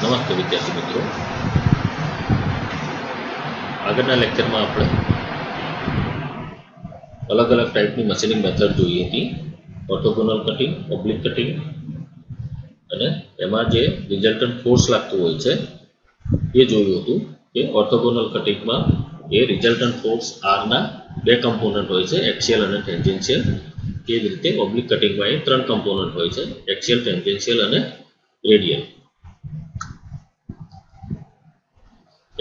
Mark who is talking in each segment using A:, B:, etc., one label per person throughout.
A: નમસ્તે વિદ્યાર્થી મિત્રો. આગળના લેક્ચરમાં આપણે અલગ અલગ ટાઈપની મશીનિંગ મેથડ જોઈ હતી. ઓર્થોગોનલ કટિંગ ઓબ્લિક કટિંગ અને એમાં જે રિઝલ્ટન્ટ ફોર્સ લાગતું હોય છે, એ જોયું હતું કે ઓર્થોગોનલ કટિંગમાં એ રિઝલ્ટન્ટ ફોર્સ આરના બે કમ્પોનન્ટ હોય છે એક્સિયલ અને ટેન્જેન્શિયલ એ જ રીતે ઓબ્લિક કટિંગમાં એ ત્રણ કમ્પોનન્ટ હોય છે એક્સિયલ ટેન્જેન્શિયલ અને રેડિયલ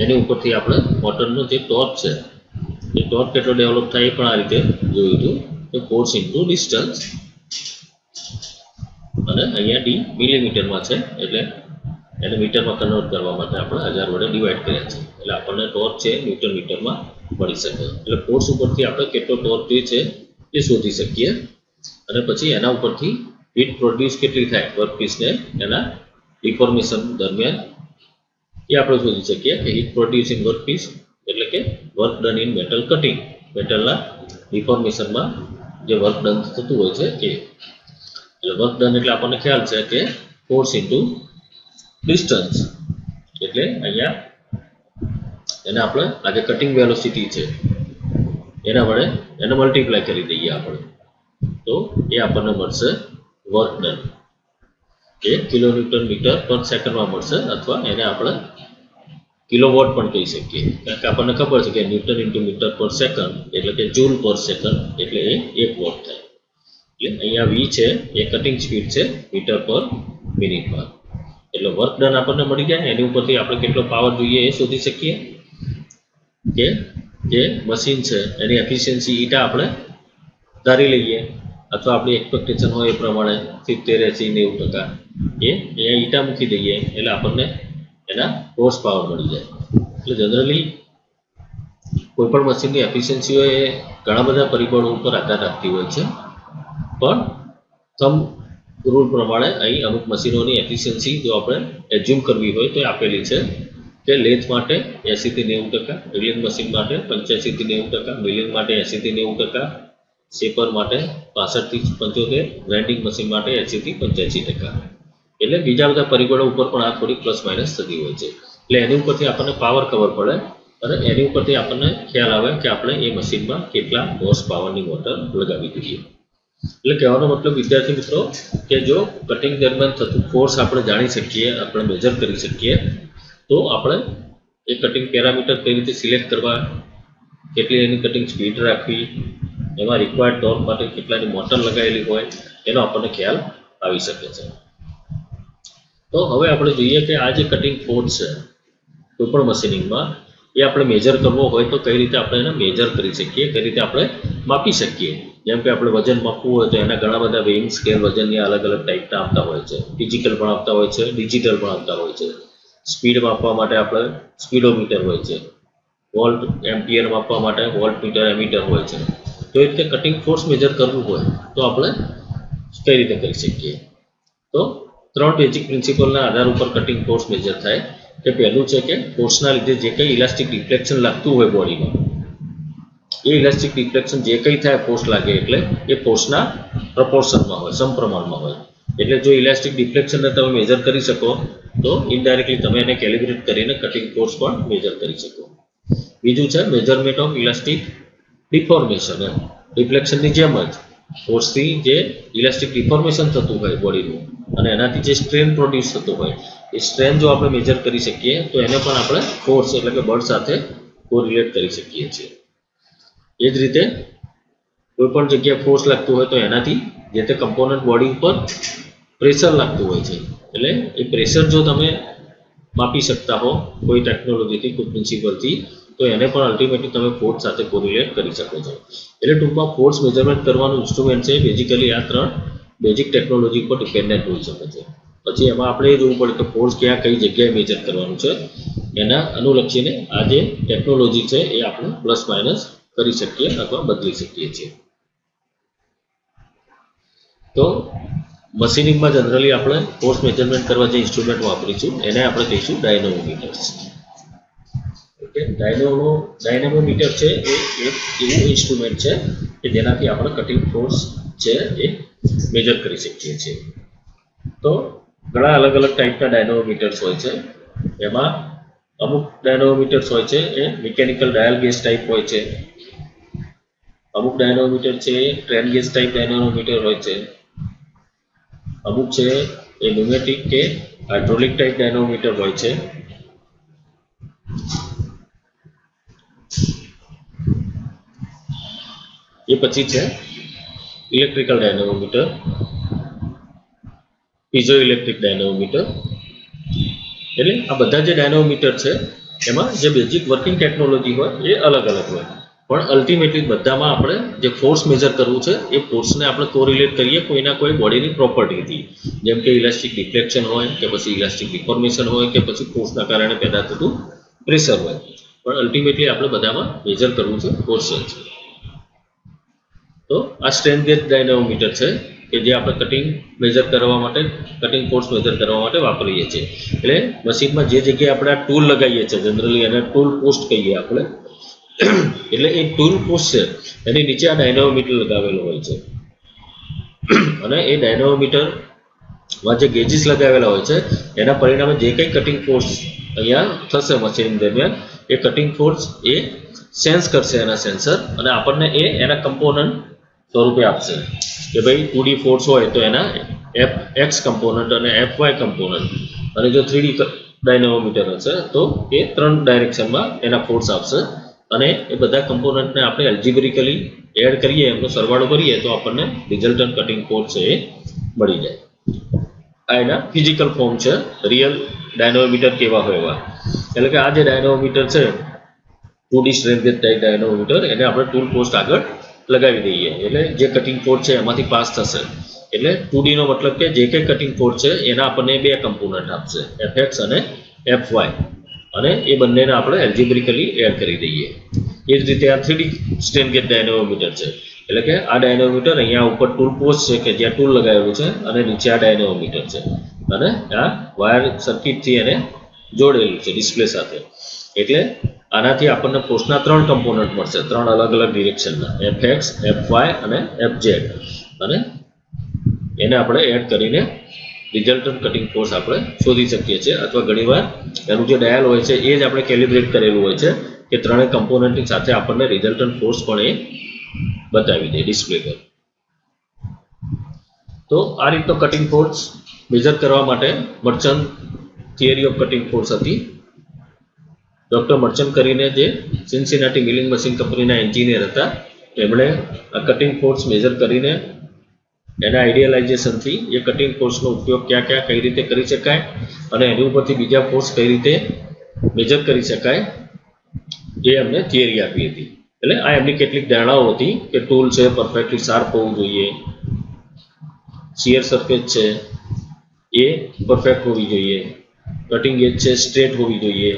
A: એની ઉપરથી આપણે મોટરનો જે ટોર્ક છે, એ ટોર્ક કેટલો ડેવલપ થાય પણ આ રીતે જોયું હતું. કે ફોર્સ ઇન્ટુ ડિસ્ટન્સ અને અહીંયા ડી મિલીમીટરમાં છે, એટલે એને મીટરમાં કન્વર્ટ કરવા માટે આપણે હજાર વડે ડિવાઈડ કર્યા છે. એટલે આપણને ટોર્ક છે, ન્યૂટન મીટરમાં મળી શકે. એટલે ફોર્સ ઉપરથી આપણે કેટલો ટોર્ક જે છે, એ શોધી શકીએ. અને પછી એના ઉપરથી હીટ પ્રોડ્યુસ કેટલી થાય વર્કપીસને એના ડિફોર્મેશન દરમિયાન એ આપણે શોધી શકીએ કે હીટ પ્રોડ્યુસિંગ વર્કપીસ એટલે કે work done in metal cutting મેટલના ડિફોર્મેશનમાં જે વર્ક ડન થતું હોય છે એ. એટલે વર્ક ડન એટલે આપણને ખ્યાલ છે કે ફોર્સ ઇન્ટુ ડિસ્ટન્સ એટલે અહીંયા એને આપણે આ જે કટિંગ વેલોસિટી છે. એના વડે એને મલ્ટીપ્લાય કરી દઈએ આપણે. તો એ આપણને મળશે વર્ક ડન એ કિલોન્યુટન મીટર પર સેકન્ડમાં મળશે અથવા એને આપણે કિલોવોટ પણ કહી શકીએ. કારણ કે આપણને ખબર છે કે newton into metre per second એટલે કે જૂલ પર સેકન્ડ એટલે એ એક વોટ થાય. એટલે અહીંયા વી છે, એ કટિંગ સ્પીડ છે મીટર પર મિનિટમાં. એટલે વર્ક ડન આપણને મળી જાય એની ઉપરથી આપણે કેટલો પાવર જોઈએ એ શોધી શકીએ. કે જે મશીન છે, એની એફિશિયન્સી ઈટા આપણે ધારી લઈએ. અથવા આપણી એક્સપેક્ટેશન હોય એ પ્રમાણે સિત્તેર, એસી નેવું ટકા એ અહીંયા ઈટા મૂકી દઈએ એટલે આપણને એના હોર્સ પાવર મળી જાય. એટલે જનરલી કોઈપણ મશીનની એફિશિયન્સીઓ એ ઘણા બધા પરિબળો ઉપર આધાર રાખતી હોય છે. પણ થમ રૂલ પ્રમાણે અહીં અમુક મશીનોની એફિશિયન્સી જો આપણે એઝ્યુમ કરવી હોય તો આપેલી છે કે લેથ માટે એંસીથી નેવું ટકા ડ્રિલિંગ મશીન માટે પંચ્યાસીથી નેવું ટકા મિલિંગ માટે એંસીથી નેવું ટકા શેપર માટે પાસઠથી પંચોતેર ગ્રાઇન્ડિંગ મશીન માટે એંસીથી પંચ્યાસી ટકા. એટલે બીજા બધા પરિબળો ઉપર પણ આ થોડી પ્લસ માઇનસ થતી હોય છે. એટલે એની ઉપરથી આપણને પાવર ખબર પડે અને એની ઉપરથી આપણને ખ્યાલ આવે કે આપણે એ મશીનમાં કેટલા હોર્સ પાવરની મોટર લગાવી દઈએ. એટલે કહેવાનો મતલબ, વિદ્યાર્થી મિત્રો, કે જો કટિંગ દરમિયાન થતું ફોર્સ આપણે જાણી શકીએ, આપણે મેજર કરી શકીએ, તો આપણે એ કટિંગ પેરામીટર કઈ રીતે સિલેક્ટ કરવા, કેટલી એની કટિંગ સ્પીડ રાખવી એમાં રિક્વાયર્ડ ટોર્ક માટે કેટલાની મોટર લગાવેલી હોય, એનો આપણને ખ્યાલ આવી શકે છે. તો હવે આપણે જોઈએ કે આ જે કટિંગ ફોર્સ છે કોઈપણ મશીનિંગમાં, એ આપણે મેજર કરવો હોય તો કઈ રીતે આપણે એને મેજર કરી શકીએ, કઈ રીતે આપણે માપી શકીએ. જેમ કે આપણે વજન માપવું હોય તો એના ઘણા બધા વેઇંગ સ્કેલ વજનની અલગ અલગ ટાઈપના આપતા હોય છે. ફિઝિકલ પણ આપતા હોય છે ડિજિટલ પણ આપતા હોય છે. સ્પીડ માપવા માટે આપણે સ્પીડોમીટર હોય છે. વોલ્ટ એમ્પિયર માપવા માટે વોલ્ટ મીટર એમીટર હોય છે. તો રીતે કટિંગ ફોર્સ મેજર કરવું હોય તો આપણે કઈ રીતે કરી શકીએ? તો ત્રણ બેઝિક પ્રિન્સિપલના આધાર ઉપર કટિંગ ફોર્સ મેજર થાય કે પહેલું છે કે ફોર્સના લીધે જે કંઈ ઇલાસ્ટિક રિફ્લેક્શન લાગતું હોય બોડીમાં એ ઇલાસ્ટિક રિફ્લેક્શન જે કંઈ થાય ફોર્સ લાગે એટલે એ ફોર્સના પ્રપોર્શનમાં હોય, સમપ્રમાણમાં હોય. એટલે જો ઇલાસ્ટિક ડિફ્લેક્શનને તમે મેજર કરી શકો, તો ઇનડાયરેક્ટલી તમે એને કેલિબ્રેટ કરીને કટિંગ ફોર્સ પણ મેજર કરી શકો. બીજું છે મેજરમેન્ટ ઓફ ઇલાસ્ટિક ડિફોર્મેશન એમ. રિફ્લેક્શનની જેમ જ ફોર્સથી જે ઇલાસ્ટિક ડિફોર્મેશન થતું હોય બોડીનું અને એનાથી જે સ્ટ્રેન પ્રોડ્યુસ થતો હોય, એ સ્ટ્રેન જો આપણે મેજર કરી શકીએ, તો એને પણ આપણે ફોર્સ એટલે કે બળ સાથે કોરિલેટ કરી શકીએ છીએ. એ જ રીતે કોઈ પણ જગ્યાએ ફોર્સ લાગતું હોય તો એનાથી જે તે કમ્પોનન્ટ બોડી ઉપર પ્રેશર લાગતું હોય છે. એટલે એ પ્રેશર જો તમે માપી શકતા હો કોઈ ટેકનોલોજીથી કોઈ પ્રિન્સિપલથી તો એને પણ અલ્ટિમેટલી તમે ફોર્સ સાથે કોરિલેટ કરી શકો છો. એટલે ટૂંકમાં ફોર્સ મેજરમેન્ટ કરવાનું ઇન્સ્ટ્રુમેન્ટ છે. બેઝિકલી આ ત્રણ બેઝિક ટેકનોલોજી પર ડિપેન્ડન્ટ હોઈ શકે છે. પછી એમાં આપણે એ જોવું પડે કે ફોર્સ ક્યાં કઈ જગ્યાએ મેજર કરવાનું છે. એના અનુલક્ષીને આ જે ટેકનોલોજી છે એ આપણે પ્લસ માઇનસ કરી શકીએ અથવા બદલી શકીએ છીએ. તો મશીનિંગમાં જનરલી આપણે ફોર્સ મેજરમેન્ટ કરવા જે ઇન્સ્ટ્રુમેન્ટ વાપરીશું, એને આપણે કહીશું ડાયનોમીટર્સ ઓકે ડાયનોમો ડાયનામોમીટર છે એ એક એવું ઇન્સ્ટ્રુમેન્ટ છે કે જેનાથી આપણે કટિંગ ફોર્સ છે એ મેજર કરી શકીએ છીએ. તો ઘણા અલગ અલગ ટાઈપના ડાયનોમીટર્સ હોય છે. એમાં અમુક ડાયનોમીટર્સ હોય છે એ મિકેનિકલ ડાયલ ગેસ ટાઈપ હોય છે. અમુક ડાયનોમીટર છે એ ટ્રેન ગેસ ટાઈપ ડાયનોમીટર હોય છે. અમુક છે એ ન્યુમેટિક કે હાઇડ્રોલિક ટાઈપ ડાયનોમીટર હોય છે. એ પછી છે electrical dynamometer piezo electric dynamometer એટલે આ બધા જે ડાયનોમીટર છે, એમાં જે બેઝિક વર્કિંગ ટેકનોલોજી હોય એ અલગ અલગ હોય. પણ અલ્ટિમેટલી બધામાં આપણે જે ફોર્સ મેજર કરવું છે, એ ફોર્સને આપણે કોરિલેટ કરીએ કોઈના કોઈ બોડીની પ્રોપર્ટીથી જેમ કે ઇલાસ્ટિક ડિફ્લેક્શન હોય, કે પછી ઇલાસ્ટિક ડિફોર્મેશન હોય, કે પછી ફોર્સના કારણે પેદા થતું પ્રેશર હોય. પણ અલ્ટિમેટલી આપણે બધામાં મેજર કરવું છે ફોર્સ જ. તો આ સ્ટ્રેન્થ ગેજ ડાયનામોમીટર છે કે જે આપણે કટિંગ મેજર કરવા માટે કટિંગ ફોર્સ મેજર કરવા માટે વાપરીએ છીએ. એટલે મશીનમાં જે જગ્યાએ આપણે આ ટૂલ લગાવીએ છીએ જનરલી એને ટૂલ પોસ્ટ કહીએ આપણે. એટલે એ ટૂલ પોસ્ટ છે, એની નીચે આ ડાયનોમીટર લગાવેલો હોય છે. અને એ ડાયનોમીટરમાં જે ગેજીસ લગાવેલા હોય છે, એના પરિણામે જે કંઈ કટિંગ ફોર્સ અહીંયા થશે મશીન દરમિયાન, એ કટિંગ ફોર્સ એ સેન્સ કરશે એના સેન્સર અને આપણને એ એના કમ્પોનન્ટ સ્વરૂપે આપશે. કે ભાઈ ટુ ડી ફોર્સ હોય તો એના એફ એક્સ કમ્પોનન્ટ અને એફ વાય કમ્પોનન્ટ અને જો થ્રી ડી ડાયનોમીટર હશે તો એ ત્રણ ડાયરેક્શનમાં એના ફોર્સ આપશે. અને એ બધા કમ્પોનન્ટને આપણે એલ્જિબ્રિકલી એડ કરીએ, એમનો સરવાળો કરીએ, તો આપણને રિઝલ્ટન્ટ કટિંગ ફોર્સ એ મળી જાય. આ એના ફિઝિકલ ફોર્મ છે. રિયલ ડાયનોમીટર કેવા હોય એવા. એટલે કે આ જે ડાયનોમીટર છે ટુ ડી સ્ટ્રેન્થ ડાયનોમીટર એને આપણે ટૂલ પોસ્ટ આગળ લગાવી દઈએ. એટલે જે કટિંગ કોડ છે એમાંથી પાસ થશે. એટલે ટુ ડીનો મતલબ કે જે કંઈ કટિંગ કોડ છે, એના આપણને બે કમ્પોનન્ટ આપશે. એફ અને એફ વાય અને એ બંનેને આપણે એલ્જિબ્રિકલી એડ કરી દઈએ. એ જ રીતે આ three D strain gauge dynamometer છે. એટલે કે આ ડાયનોમીટર અહીંયા ઉપર ટૂલ પોસ્ટ છે કે જ્યાં ટૂલ લગાવેલું છે અને નીચે આ ડાયનોમીટર છે. અને આ વાયર સર્કિટથી એને જોડેલું છે ડિસ્પ્લે સાથે. એટલે આનાથી આપણને ફોર્સના ત્રણ કમ્પોનન્ટ મળશે. ત્રણ અલગ અલગ ડિરેક્શનના એફ એક્સ એફ વાય અને એફ ઝેડ અને એને આપણે એડ કરીને રિઝલ્ટન કટિંગ ફોર્સ આપણે શોધી શકીએ છીએ અથવા ઘણીવાર એનું જે ડાયલ હોય છે, એ જ આપણે કેલિબ્રેટ કરેલું હોય છે કે ત્રણેય કમ્પોનન્ટની સાથે આપણને રિઝલ્ટન ફોર્સ પણ એ બતાવી દે ડિસ્પ્લે પર તો આ રીતનો કટિંગ ફોર્સ મેજર કરવા માટે Merchant theory of cutting force હતી. ડૉક્ટર મર્ચન્ટ કરીને જે સિન્સિનાટી મિલિંગ મશીન કંપનીના એન્જિનિયર હતા, એમણે આ કટિંગ ફોર્સ મેજર કરીને એના આઈડિયલાઇઝેશનથી એ કટિંગ ફોર્સનો ઉપયોગ ક્યાં ક્યાં કઈ રીતે કરી શકાય અને એની ઉપરથી બીજા ફોર્સ કઈ રીતે મેજર કરી શકાય, એ એમને થિયરી આપી હતી. એટલે આ એમની કેટલીક ધારણાઓ હતી કે ટૂલ છે પરફેક્ટલી શાર્પ હોવું જોઈએ શિયર સરફેસ છે, એ પરફેક્ટ હોવી જોઈએ કટિંગ એજ છે સ્ટ્રેટ હોવી જોઈએ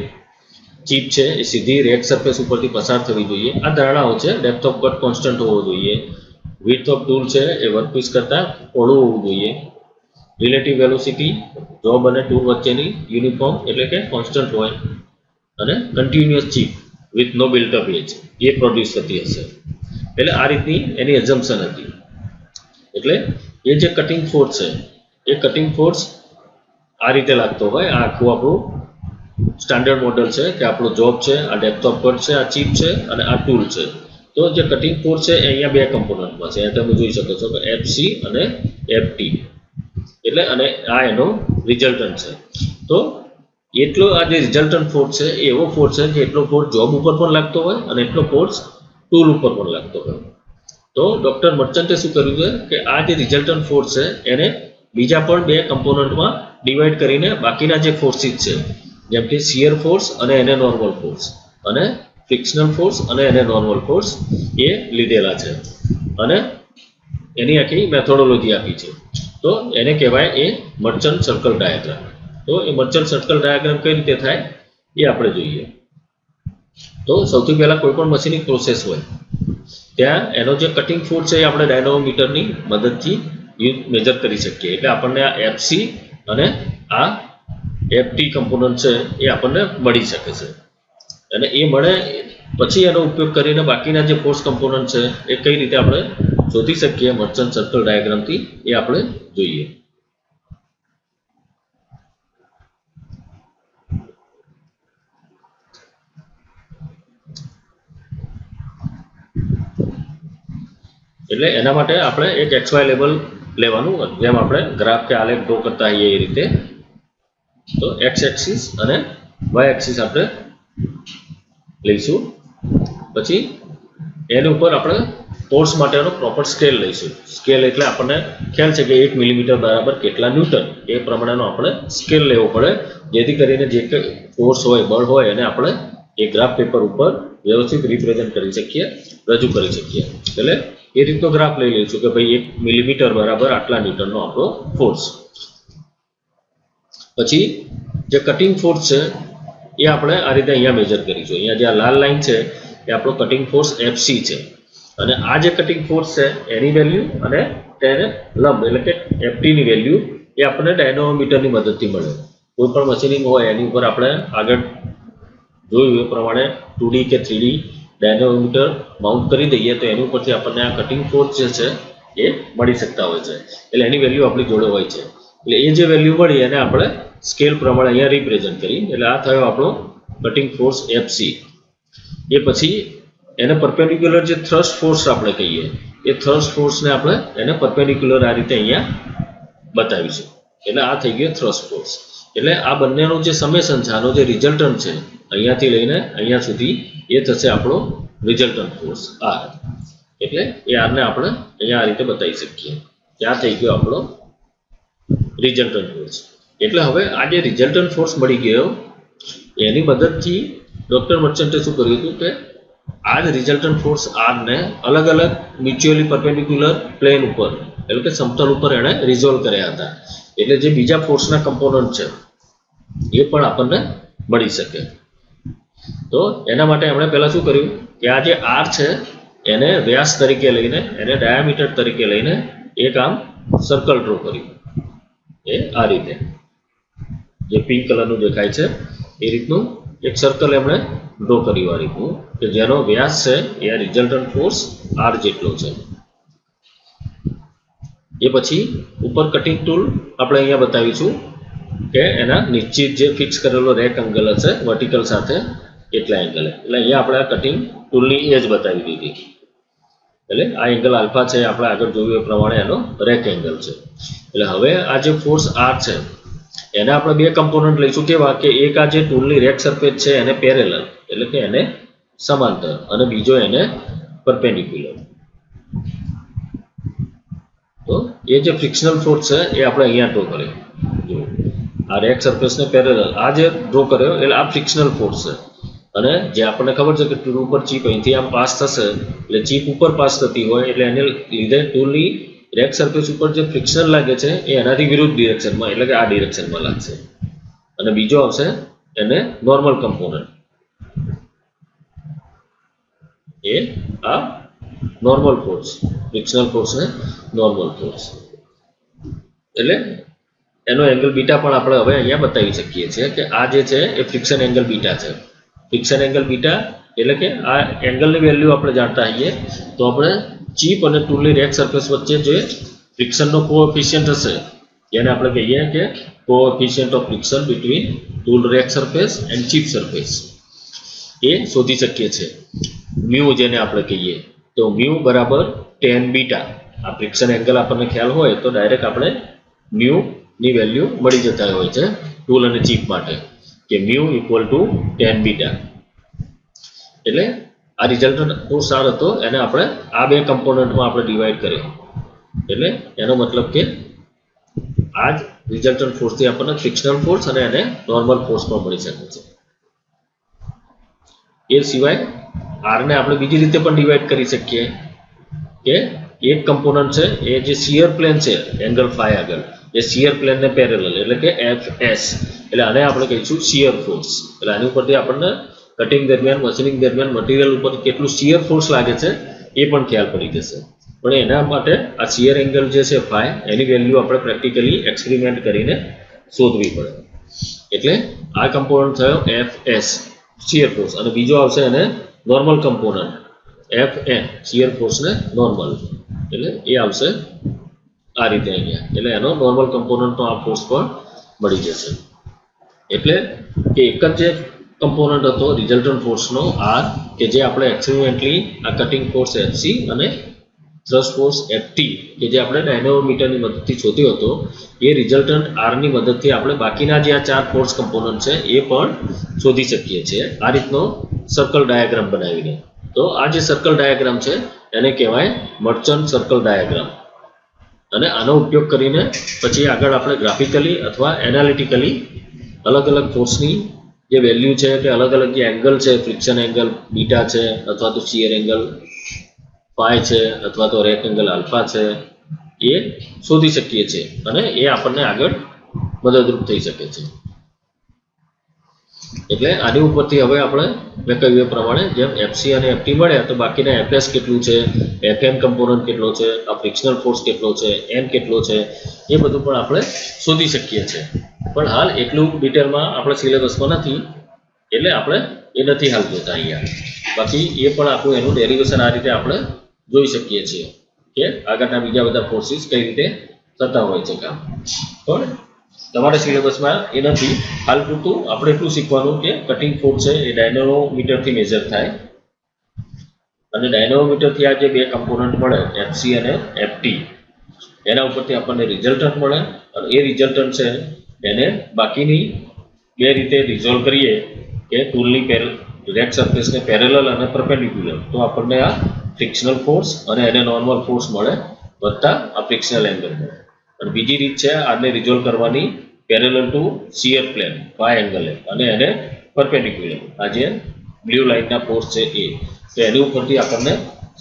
A: ચીપ છે, એ સીધી રેડ સરફેસ ઉપરથી પસાર થવી જોઈએ. આ ધારણાઓ છે, ડેપ્થ કટ કોન્સ્ટન્ટ હોવો જોઈએ. વિથ ઓફ ટૂલ છે, એ વર્કપીસ કરતાં ઓળું હોવું જોઈએ. રિલેટિવ વેલોસિટી જોબ અને ટૂલ વચ્ચેની યુનિફોર્મ એટલે કે કોન્સ્ટન્ટ હોય. અને continuous chip with no built up edge A produce થતી હશે. એટલે આ રીતની એની એઝમ્પશન હતી. એટલે એ જે કટિંગ ફોર્સ છે, એ કટિંગ ફોર્સ આ રીતે લાગતો હોય, આ આખું આપણું સ્ટાન્ડર્ડ મોડલ છે કે આપણો જોબ છે, આ ડેપટોપ પર છે, આ ચીપ છે અને આ ટૂલ છે. તો જે કટિંગ ફોર્સ છે એ અહીંયા બે કમ્પોનન્ટમાં છે. તમે જોઈ શકો છો કે એફ સી અને એફ ટી એટલે અને આ એનો રિઝલ્ટન્ટ છે. તો એટલો આ જે રિઝલ્ટન્ટ ફોર્સ છે એ એવો ફોર્સ છે કે એટલો ફોર્સ જોબ ઉપર પણ લાગતો હોય અને એટલો ફોર્સ ટૂલ ઉપર પણ લાગતો હોય. તો ડૉક્ટર મર્ચન્ટે શું કર્યું છે કે આ જે રિઝલ્ટન્ટ ફોર્સ છે એને બીજા પણ બે કમ્પોનન્ટમાં ડિવાઈડ કરીને બાકીના જે ફોર્સિસ છે જેમ કે શિયર ફોર્સ અને એને નોર્મલ ફોર્સ અને ફિક્શનલ ફોર્સ અને એને નોર્મલ ફોર્સ એ લીધેલા છે. અને એની આખી મેથોડોલોજી આપી છે. તો એને કહેવાય એ મર્ચન્ટ સર્કલ ડાયાગ્રામ તો એ મર્ચન્ટ સર્કલ ડાયાગ્રામ કઈ રીતે થાય? એ આપણે જોઈએ. તો સૌથી પહેલાં કોઈ પણ મશીનિંગ પ્રોસેસ હોય, ત્યાં એનો જે કટિંગ ફોર્સ છે એ આપણે ડાયનોમીટરની મદદથી મેજર કરી શકીએ. એટલે આપણને આ એફસી અને આ એફટી કમ્પોનન્ટ છે, એ આપણને મળી શકે છે. અને એ મળે પછી એનો ઉપયોગ કરીને બાકીના જે ફોર્સ કમ્પોનન્ટ છે, એ કઈ રીતે આપણે શોધી શકીએ મર્ચન્ટ સર્કલ ડાયાગ્રામથી એ આપણે જોઈએ. એટલે એના માટે આપણે એક એક્સવાય લેબલ લેવાનું, જેમ આપણે ગ્રાફ કે આલેખ ડ્રો કરતા હોઈએ એ રીતે તો એક્સ એક્સિસ અને વાય એક્સિસ આપણે લઈશું. પછી એની ઉપર આપણે ફોર્સ માટેનો પ્રોપર સ્કેલ લઈશું. સ્કેલ એટલે આપણને ખ્યાલ છે કે એક મિલીમીટર બરાબર કેટલા ન્યૂટન? એ પ્રમાણેનો આપણે સ્કેલ લેવો પડે. જેથી કરીને જે કંઈ ફોર્સ હોય, બળ હોય, એને આપણે એ ગ્રાફ પેપર ઉપર વ્યવસ્થિત રિપ્રેઝન્ટ કરી શકીએ, રજૂ કરી શકીએ. એટલે એ રીતનો ગ્રાફ લઈ લઈશું કે ભાઈ એક મિલીમીટર બરાબર આટલા ન્યૂટનનો આપણો ફોર્સ પછી જે કટિંગ ફોર્સ છે, એ આપણે આ રીતે અહીંયા મેજર કરીશું અહીંયા જે આ લાલ લાઈન છે, એ આપણો કટિંગ ફોર્સ એફસી છે. અને આ જે કટિંગ ફોર્સ છે, એની વેલ્યુ અને તેને લંબ, એટલે કે એફટીની વેલ્યુ એ આપણને ડાયનોમીટરની મદદથી મળે. કોઈ પણ મશીનિંગ હોય, એની ઉપર આપણે આગળ જોયું એ પ્રમાણે ટુ કે થ્રી ડાયનોમીટર માઉન્ટ કરી દઈએ, તો એની ઉપરથી આપણને આ કટિંગ ફોર્સ જે છે, એ મળી શકતા હોય છે. એટલે એની વેલ્યુ આપણી જોડે હોય છે. એટલે એ જે વેલ્યુ મળી એને આપણે સ્કેલ પ્રમાણે અહીંયા રિપ્રેઝન્ટ કરી એટલે આ થયો આપણો કટિંગ ફોર્સ એફસી એ પછી એને પરપેન્ડિક્યુલર જે થ્રસ્ટ ફોર્સ આપણે કહીએ, એ થ્રસ્ટ ફોર્સને આપણે એને પરપેન્ડિક્યુલર આ રીતે અહીંયા બતાવીશું. એટલે આ થઈ ગયો થ્રસ્ટ ફોર્સ એટલે આ બંનેનું જે સમેશન છે, આનો જે રિઝલ્ટન્ટ છે, અહીંયાથી લઈને અહીંયા સુધી એ થશે આપણો રિઝલ્ટન્ટ ફોર્સ આર એટલે એ આરને આપણે અહીંયા આ રીતે બતાવી શકીએ. ત્યાં થઈ ગયો આપણો રિઝલ્ટન્ટ ફોર્સ એટલે હવે આ જે રિઝલ્ટન્ટ ફોર્સ મળી ગયો, એની મદદથી ડૉક્ટર મર્ચન્ટે શું કર્યું હતું કે, આ જ રિઝલ્ટન્ટ ફોર્સ આરને અલગ અલગ મ્યુચ્યુઅલી પરપેન્ડિક્યુલર પ્લેન ઉપર, એટલે કે સમતલ ઉપર એણે રિઝોલ્વ કર્યા હતા. એટલે જે બીજા ફોર્સના કમ્પોનન્ટ છે, એ પણ આપણને મળી શકે. તો એના માટે એમણે પહેલાં શું કર્યું કે આ જે આર છે, એને વ્યાસ તરીકે લઈને, એને ડાયામીટર તરીકે લઈને એક આમ સર્કલ ડ્રો કર્યું. એ આ રીતે. જે પિંક કલરનું દેખાય છે, એ રીતનું એક સર્કલ એમણે ડ્રો કર્યું આ રીતનું, કે જેનો વ્યાસ છે એ આ રિઝલ્ટન્ટ ફોર્સ આર જેટલો છે. એ પછી ઉપર કટિંગ ટૂલ આપણે અહીંયા બતાવીશું કે એના નિશ્ચિત જે ફિક્સ કરેલો રેક એંગલ હશે વર્ટિકલ સાથે એટલા એંગલે એટલે અહીંયા આપણે આ કટિંગ ટૂલની એજ બતાવી દીધી. એટલે આ એંગલ આલ્ફા છે, આપણે આગળ જોયું એ પ્રમાણે એનો રેક એંગલ છે. એટલે હવે આ જે ફોર્સ આર છે, એને આપણે બે કમ્પોનન્ટ લઈશું. કેવા? કે એક આ જે ટૂલની રેક સરફેસ છે, એને પેરેલલ એટલે કે એને સમાંતર, અને બીજો એને પરપેન્ડિક્યુલર તો એ જે ફ્રિક્શનલ ફોર્સ છે, એ આપણે અહીંયા ડ્રો કર્યો જો આ રેક સરફેસને પેરેલલ આ જે ડ્રો કર્યો, એટલે આ ફ્રિક્શનલ ફોર્સ છે. અને જે આપણને ખબર છે કે ટૂલ ઉપર ચીપ અહીંથી આમ પાસ થશે, એટલે ચીપ ઉપર પાસ થતી હોય, એટલે એને લીધે ટૂલની રેક સરફેસ ઉપર જે ફ્રિક્શન લાગે છે, એ એનાથી વિરુદ્ધ ડિરેક્શનમાં એટલે કે આ ડિરેક્શનમાં લાગશે. અને બીજો આવશે એને નોર્મલ કમ્પોનન્ટ એ આ નોર્મલ ફોર્સ ફ્રિક્શનલ ફોર્સ ને નોર્મલ ફોર્સ એટલે એનો એંગલ બીટા પણ આપણે હવે અહીંયા બતાવી શકીએ છીએ કે આ જે છે, એ ફ્રિક્શન એંગલ બીટા છે. ફ્રિક્શન એંગલ બીટા એટલે કે આ એંગલની વેલ્યુ આપણે જાણતા હોઈએ તો આપણે ચીપ અને ટૂલની રેક સરફેસ વચ્ચે જે ફ્રિક્શનનો કોએફિશિયન્ટ હશે, એને આપણે કહીએ કે coefficient of friction between tool rake surface and chip surface એ શોધી શકીએ છીએ મ્યુ જેને આપણે કહીએ, તો મ્યુ બરાબર ટેન બીટા આ ફ્રિક્શન એંગલ આપણને ખ્યાલ હોય તો ડાયરેક્ટ આપણે મ્યુની વેલ્યુ મળી જતા હોય છે ટૂલ અને ચીપ માટે. કે mu equal to tan beta એટલે આ રિઝલ્ટ બહુ સારો હતો, એને આપણે આ બે કમ્પોનન્ટમાં આપણે ડિવાઈડ કર્યો. એટલે એનો મતલબ કે આ જ રિઝલ્ટન્ટ ફોર્સથી આપણને ફ્રિક્શનલ ફોર્સ અને એને નોર્મલ ફોર્સ પણ મળી શકે છે. એ સિવાય આરને આપણે બીજી રીતે પણ ડિવાઈડ કરી શકીએ કે એક કમ્પોનન્ટ છે, એ જે શિયર પ્લેન છે એંગલ ફાઈ આગળ. એ શિયર પ્લેનને પેરેલલ એટલે કે એફ એસ એટલે આને આપણે કહીશું શિયર ફોર્સ એટલે આની ઉપરથી આપણને કટિંગ દરમિયાન મશીનિંગ દરમિયાન મટીરિયલ ઉપર કેટલું શિયર ફોર્સ લાગે છે, એ પણ ખ્યાલ પડી જશે. પણ એના માટે આ શિયર એંગલ જે છે ફાય એની વેલ્યુ આપણે પ્રેક્ટિકલી એક્સપેરિમેન્ટ કરીને શોધવી પડે. એટલે આ કમ્પોનન્ટ થયો એફ એસ શિયર ફોર્સ અને બીજો આવશે એને normal component F N shear ફોર્સને normal એટલે એ આવશે આ રીતે અહીંયા. એટલે એનો નોર્મલ કમ્પોનન્ટનો આ ફોર્સ પણ મળી જશે. એટલે કે એક જ જે કમ્પોનન્ટ હતો રિઝલ્ટન્ટ ફોર્સનો આર કે જે આપણે એક્સિડેન્ટલી આ કટિંગ ફોર્સ એફસી અને થ્રસ્ટ ફોર્સ એફટી કે જે આપણે ડાયનોમીટરની મદદથી શોધ્યો હતો, એ રિઝલ્ટન્ટ આરની મદદથી આપણે બાકીના જે આ ચાર ફોર્સ કમ્પોનન્ટ છે, એ પણ શોધી શકીએ છીએ. આ રીતનો સર્કલ ડાયાગ્રામ બનાવીને. તો આ જે સર્કલ ડાયાગ્રામ છે, એને કહેવાય મર્ચન્ટ સર્કલ ડાયાગ્રામ અને આનો ઉપયોગ કરીને પછી આગળ આપણે ગ્રાફિકલી અથવા એનાલિટિકલી અલગ અલગ ફોર્સની જે વેલ્યુ છે કે અલગ અલગ જે એંગલ છે ફ્રિક્શન એંગલ બીટા છે, અથવા તો શિયર એંગલ પાય છે, અથવા તો રેક એંગલ આલ્ફા છે, એ શોધી શકીએ છીએ અને એ આપણને આગળ મદદરૂપ થઈ શકે છે. એટલે આની ઉપરથી હવે આપણે મેં કહ્યું એ પ્રમાણે જેમ એફસી અને એફટી મળ્યા, તો બાકીના એફએસ કેટલું છે? એફએમ કમ્પોનન્ટ કેટલો છે? આ ફ્રિક્શનલ ફોર્સ કેટલો છે? એમ કેટલો છે? એ બધું પણ આપણે શોધી શકીએ છીએ. પણ હાલ એટલું ડિટેલમાં આપણે સિલેબસમાં નથી, એટલે આપણે એ નથી હાલ જોતા અહીંયા. બાકી એ પણ આખું એનું ડેરિવેશન આ રીતે આપણે જોઈ શકીએ છીએ કે આગળના બીજા બધા ફોર્સિસ કઈ રીતે થતા હોય છે કામ. પણ તમારા સિલેબસમાં એ નથી. હાલ પૂરતું આપણે એટલું શીખવાનું કે કટિંગ ફોર્સ છે એ ડાયનોમીટરથી મેજર થાય. અને ડાયનોમીટરથી આ જે બે કમ્પોનન્ટ મળે એફસી અને એફટી એના ઉપરથી આપણને રિઝલ્ટન્ટ મળે. અને એ રિઝલ્ટન્ટ છે એને બાકીની બે રીતે રિઝોલ્વ કરીએ કે ટૂલની પેર રેડ સરફેસને પેરેલલ અને પરપેન્ડિક્યુલર તો આપણને આ ફ્રિક્શનલ ફોર્સ અને એને નોર્મલ ફોર્સ મળે વધતા આ ફ્રિક્શનલ એંગલ મળે અને બીજી રીત છે આને રિઝોલ્વ કરવાની પેરેલલ ટુ શિયર પ્લેન વાય એંગલ અને એને પરપેન્ડિક્યુલર આ જે બ્લુ લાઇનના ફોર્સ છે એ. તો એની ઉપરથી આપણને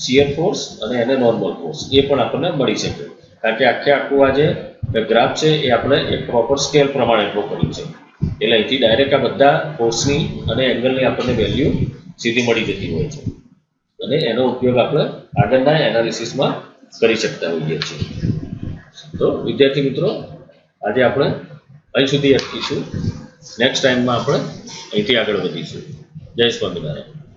A: શિયર ફોર્સ અને એને નોર્મલ ફોર્સ એ પણ આપણને મળી શકે. કારણ કે આખે આખું આ જે ગ્રાફ છે એ આપણે એક પ્રોપર સ્કેલ પ્રમાણે ડ્રો કર્યું છે. એટલે અહીંથી ડાયરેક્ટ આ બધા ફોર્સની અને એંગલની આપણને વેલ્યુ સીધી મળી જતી હોય છે. અને એનો ઉપયોગ આપણે આગળના એનાલિસિસમાં કરી શકતા હોઈએ છીએ. તો વિદ્યાર્થી મિત્રો, આજે આપણે અહીં સુધી અટકીશું નેક્સ્ટ ટાઈમમાં આપણે અહીંથી આગળ વધીશું. જય સ્વામિનારાયણ.